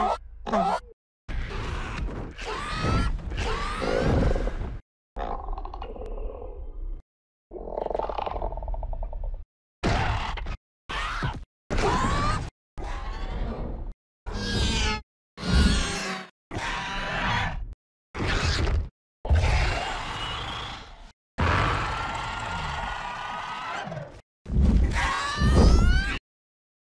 Oh.